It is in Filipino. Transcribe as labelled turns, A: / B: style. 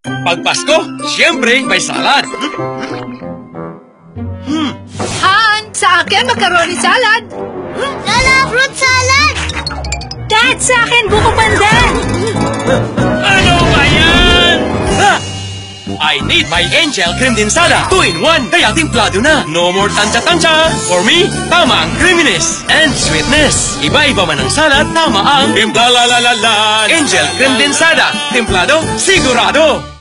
A: Pag Pasko, siyempre may salad.
B: Han, sa akin macaroni salad.
C: Lala, fruit salad!
B: Dad, sa akin buko pandan.
A: Ano ba yan? Ha! I need my Angel Cremdensada 2-in-1 Kaya timplado na No more tansya-tansya For me, tama ang creaminess sweetness Iba-iba man ang salad Tama ang Timpla la la la la. Angel Cremdensada Timplado, sigurado